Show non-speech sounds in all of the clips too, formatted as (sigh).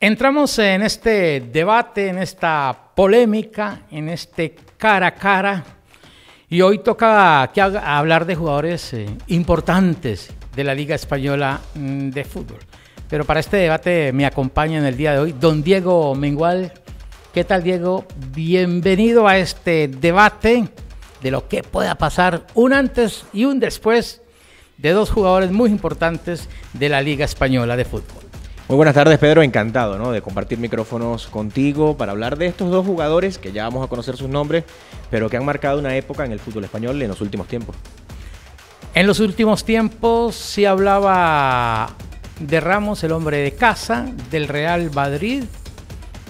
Entramos en este debate, en esta polémica, en este cara a cara. Y hoy toca hablar de jugadores eh, importantes de la Liga Española mm, de Fútbol. Pero para este debate me acompaña en el día de hoy don Diego Mengual. ¿Qué tal, Diego? Bienvenido a este debate de lo que pueda pasar un antes y un después de dos jugadores muy importantes de la Liga Española de Fútbol. Muy buenas tardes, Pedro. Encantado de compartir micrófonos contigo para hablar de estos dos jugadores que ya vamos a conocer sus nombres, pero que han marcado una época en el fútbol español en los últimos tiempos. En los últimos tiempos se hablaba de Ramos, el hombre de casa del Real Madrid.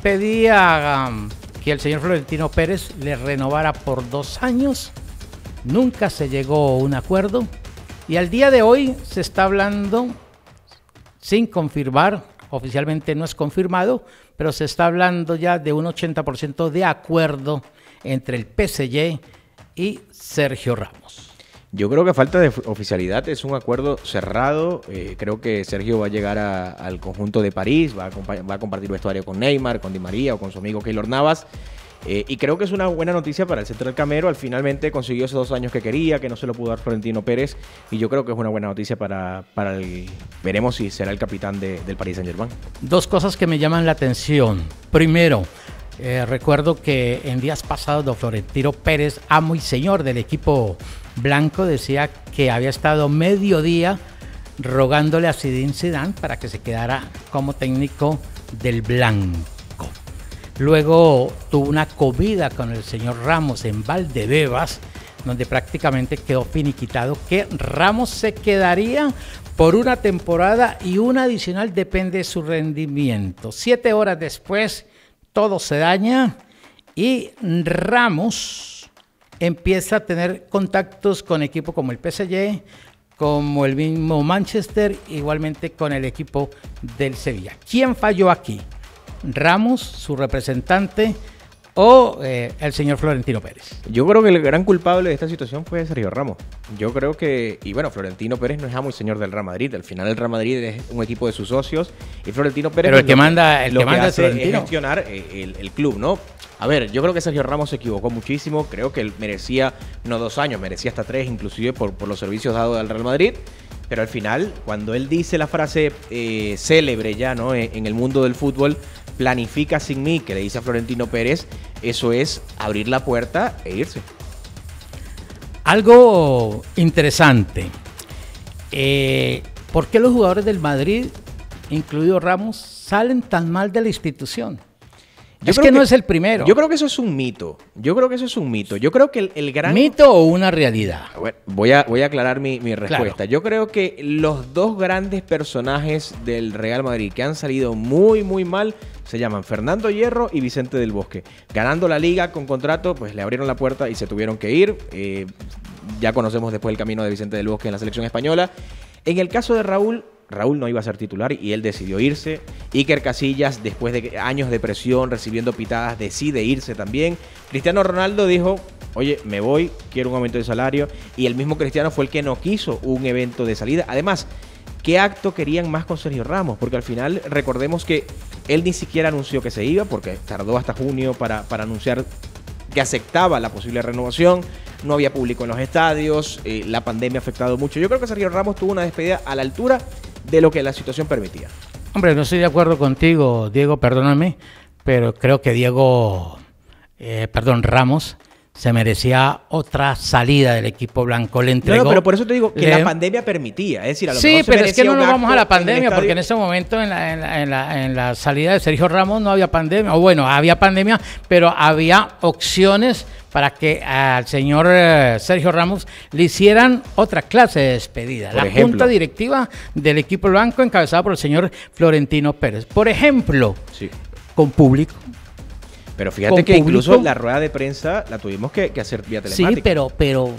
Pedía um, que el señor Florentino Pérez le renovara por dos años. Nunca se llegó a un acuerdo. Y al día de hoy se está hablando sin confirmar, oficialmente no es confirmado, pero se está hablando ya de un 80% de acuerdo entre el PSG y Sergio Ramos. Yo creo que falta de oficialidad es un acuerdo cerrado. Eh, creo que Sergio va a llegar al conjunto de París, va a, va a compartir vestuario con Neymar, con Di María o con su amigo Keylor Navas. Eh, y creo que es una buena noticia para el Central Camero. Al finalmente consiguió esos dos años que quería, que no se lo pudo dar Florentino Pérez. Y yo creo que es una buena noticia para, para el. Veremos si será el capitán del Paris Saint Germain. Dos cosas que me llaman la atención. Primero, eh, recuerdo que en días pasados, don Florentino Pérez, amo y señor del equipo blanco, decía que había estado medio día rogándole a Zinedine Zidane para que se quedara como técnico del blanco. Luego tuvo una comida con el señor Ramos en Valdebebas, donde prácticamente quedó finiquitado que Ramos se quedaría por una temporada y una adicional depende de su rendimiento. Siete horas después, todo se daña y Ramos empieza a tener contactos con equipos como el PSG, como el mismo Manchester, igualmente con el equipo del Sevilla. ¿Quién falló aquí? Ramos, su representante, o eh, el señor Florentino Pérez? Yo creo que el gran culpable de esta situación fue Sergio Ramos. Yo creo que, y bueno, Florentino Pérez no es amo y señor del Real Madrid. Al final el Real Madrid es un equipo de sus socios y Florentino Pérez Pero el que manda, el lo que, manda hace es gestionar eh, el, club, ¿no? A ver, yo creo que Sergio Ramos se equivocó muchísimo. Creo que él merecía no dos años, merecía hasta tres, inclusive por, por los servicios dados al Real Madrid. Pero al final, cuando él dice la frase eh, célebre ya, ¿no? en el mundo del fútbol, planifica sin mí, que le dice a Florentino Pérez, eso es abrir la puerta e irse. Algo interesante. Eh, ¿Por qué los jugadores del Madrid, incluido Ramos, salen tan mal de la institución? Es que, no es el primero. Yo creo que eso es un mito. Yo creo que eso es un mito. Yo creo que el, gran... ¿Mito o una realidad? voy, a, voy a aclarar mi, respuesta. Yo creo que los dos grandes personajes del Real Madrid que han salido muy, muy mal se llaman Fernando Hierro y Vicente del Bosque. Ganando la liga con contrato, pues le abrieron la puerta y se tuvieron que ir. Eh, ya conocemos después el camino de Vicente del Bosque en la selección española. En el caso de Raúl, Raúl no iba a ser titular y él decidió irse. Iker Casillas, después de años de presión, recibiendo pitadas, decide irse también. Cristiano Ronaldo dijo, oye, me voy, quiero un aumento de salario. Y el mismo Cristiano fue el que no quiso un evento de salida. Además, ¿qué acto querían más con Sergio Ramos? Porque al final recordemos que él ni siquiera anunció que se iba, porque tardó hasta junio para, anunciar que aceptaba la posible renovación. No había público en los estadios, eh, la pandemia ha afectado mucho. Yo creo que Sergio Ramos tuvo una despedida a la altura de lo que la situación permitía. Hombre, no estoy de acuerdo contigo, Diego, perdóname, pero creo que Diego, eh, perdón, Ramos, se merecía otra salida del equipo blanco. Le entregó, no, pero por eso te digo que la pandemia permitía. Es decir, a lo sí, pero es que no nos vamos a la pandemia, porque en ese momento, en la, en, la, en la salida de Sergio Ramos, no había pandemia. O bueno, había pandemia, pero había opciones para que al señor eh, Sergio Ramos le hicieran otra clase de despedida. la junta directiva del equipo blanco encabezada por el señor Florentino Pérez. Por ejemplo, con público. Pero fíjate que incluso la rueda de prensa la tuvimos que, hacer vía telemática. Sí, pero, pero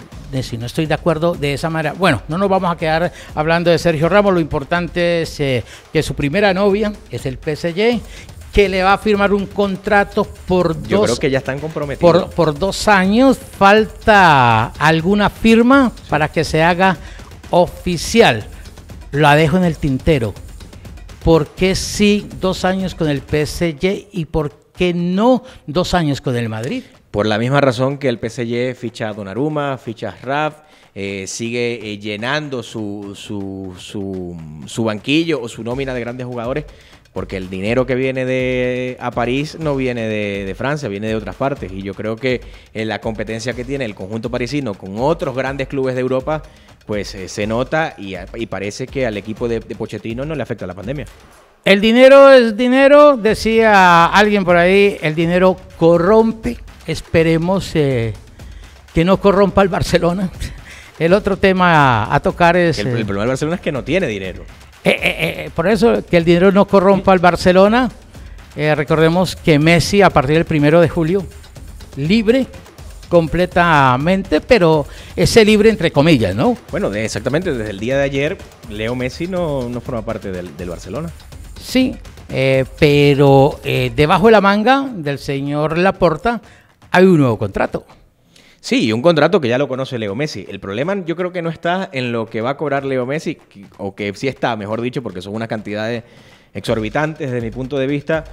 si no estoy de acuerdo de esa manera. Bueno, no nos vamos a quedar hablando de Sergio Ramos. Lo importante es eh, que su primera novia es el PSG que le va a firmar un contrato por dos. Yo creo que ya están comprometidos. Por, por dos años. Falta alguna firma para que se haga oficial. La dejo en el tintero. ¿por qué sí dos años con el PSG y por qué no dos años con el Madrid? Por la misma razón que el PSG ficha a Donnarumma, ficha a eh, sigue eh, llenando su, su, su, banquillo o su nómina de grandes jugadores, porque el dinero que viene de a París no viene de, Francia, viene de otras partes. Y yo creo que en la competencia que tiene el conjunto parisino con otros grandes clubes de Europa, pues eh, se nota y, parece que al equipo de, de Pochettino no le afecta la pandemia. El dinero es dinero, decía alguien por ahí, el dinero corrompe. Esperemos que no corrompa el Barcelona. (laughs) El otro tema a, tocar es... El, el, problema del Barcelona es que no tiene dinero. Eh, eh, eh, por eso, que el dinero no corrompa al Barcelona. recordemos que Messi a partir del primero de julio, libre completamente, pero ese libre entre comillas, ¿no? Bueno, exactamente, desde el día de ayer, Leo Messi no, no forma parte del, Barcelona. Sí, pero debajo de la manga del señor Laporta hay un nuevo contrato. Sí, un contrato que ya lo conoce Leo Messi. El problema yo creo que no está en lo que va a cobrar Leo Messi, o que sí está, mejor dicho, porque son unas cantidades exorbitantes desde mi punto de vista,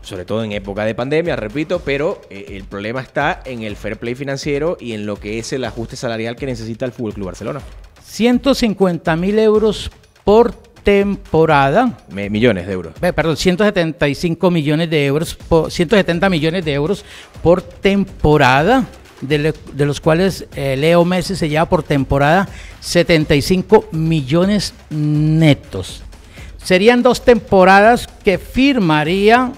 sobre todo en época de pandemia, repito, pero eh, el problema está en el fair play financiero y en lo que es el ajuste salarial que necesita el Fútbol Club Barcelona. 150 mil euros por temporada. millones de euros. perdón, 175 millones de euros, por, 170 millones de euros por temporada de, los cuales eh, Leo Messi se lleva por temporada 75 millones netos. Serían dos temporadas que firmaría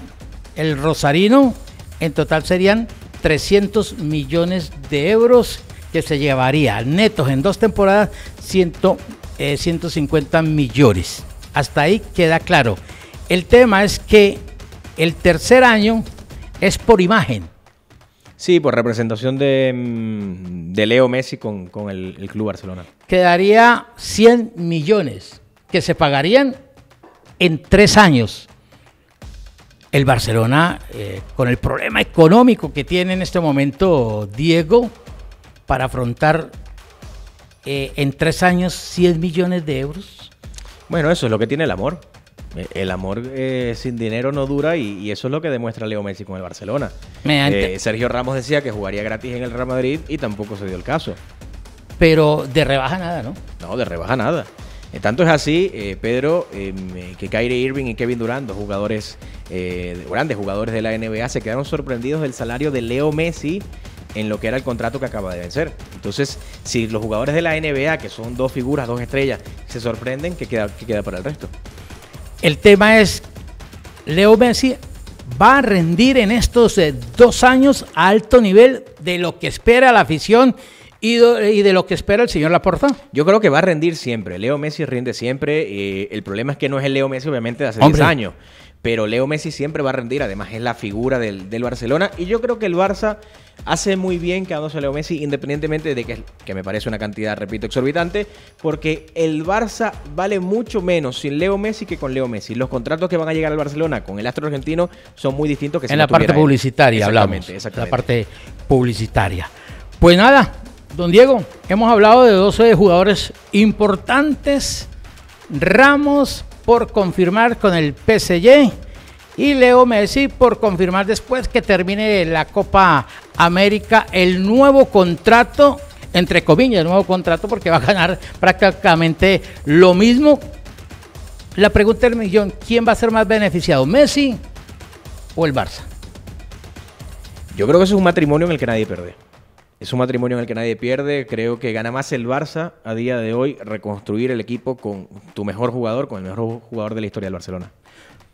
el Rosarino. En total serían 300 millones de euros que se llevaría netos en dos temporadas 150 eh, millones. Hasta ahí queda claro. El tema es que el tercer año es por imagen Sí, por representación de, mm, Leo Messi con, el, Club Barcelona. Quedaría 100 millones que se pagarían en tres años. El Barcelona, eh, con el problema económico que tiene en este momento Diego, para afrontar eh, en tres años 100 millones de euros. Bueno, eso es lo que tiene el amor. Eh, el amor eh, sin dinero no dura y, eso es lo que demuestra Leo Messi con el Barcelona. Eh, Sergio Ramos decía que jugaría gratis en el Real Madrid y tampoco se dio el caso. Pero de rebaja nada, ¿no? No, de rebaja nada. tanto es así, Pedro, que Kyrie Irving y Kevin Durant, dos jugadores, grandes jugadores de la NBA, se quedaron sorprendidos del salario de Leo Messi en lo que era el contrato que acaba de vencer. Entonces, si los jugadores de la NBA, que son dos figuras, dos estrellas, se sorprenden, ¿qué queda, qué queda para el resto? El tema es, Leo Messi va a rendir en estos eh, dos años a alto nivel de lo que espera la afición y de, lo que espera el señor Laporta. Yo creo que va a rendir siempre. Leo Messi rinde siempre. Eh, el problema es que no es el Leo Messi, obviamente, de hace 10 años. Pero Leo Messi siempre va a rendir. Además, es la figura del, del Barcelona. Y yo creo que el Barça hace muy bien quedándose Leo Messi, independientemente de que, que me parece una cantidad, repito, exorbitante, porque el Barça vale mucho menos sin Leo Messi que con Leo Messi. Los contratos que van a llegar al Barcelona con el astro argentino son muy distintos que si En la parte publicitaria hablamos. Exactamente. La parte publicitaria. Pues nada, don Diego, hemos hablado de 12 jugadores importantes. Ramos por confirmar con el PSG y Leo Messi por confirmar después que termine la Copa América el nuevo contrato, entre comillas, el nuevo contrato porque va a ganar prácticamente lo mismo. La pregunta del millón, ¿quién va a ser más beneficiado, Messi o el Barça? Yo creo que eso es un matrimonio en el que nadie pierde. Es un matrimonio en el que nadie pierde. Creo que gana más el Barça a día de hoy reconstruir el equipo con tu mejor jugador, con el mejor jugador de la historia del Barcelona.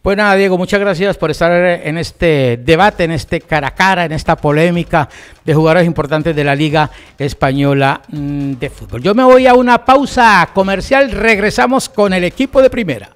Pues nada, Diego, muchas gracias por estar en este debate, en este cara a cara, en esta polémica de jugadores importantes de la Liga Española mm, de Fútbol. Yo me voy a una pausa comercial, regresamos con el equipo de primera.